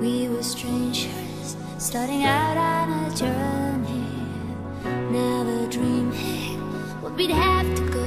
We were strangers, starting out on a journey, never dreaming what we'd have to go.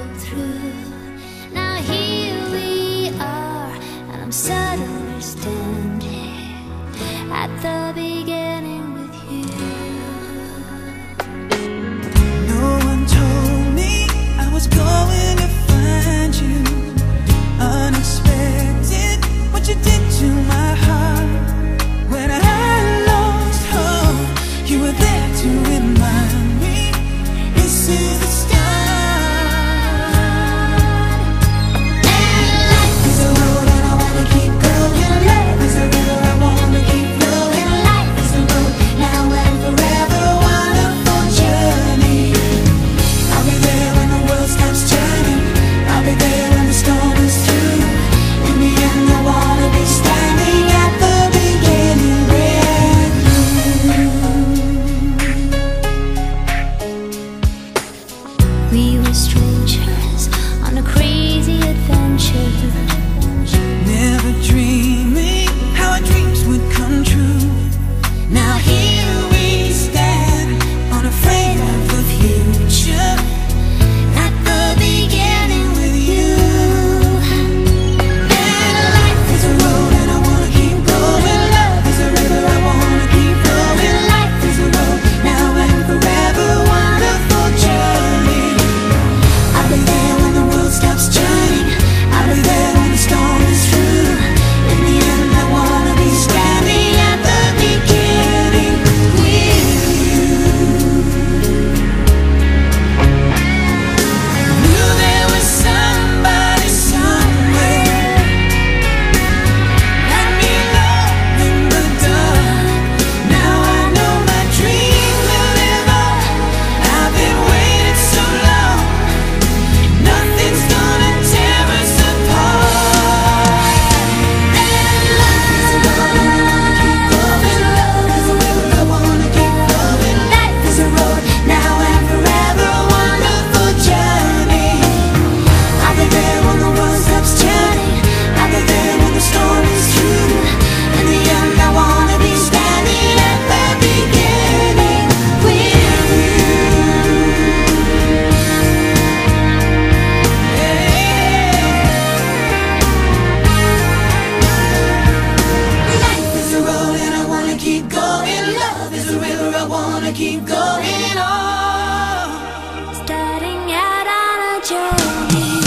keep going on. Starting out on a journey.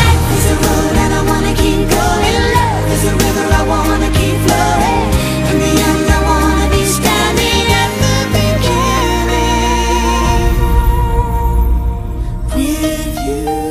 Life is a road and I wanna keep going. Love is a river I wanna keep flowing. In the end I wanna be standing at the beginning With you.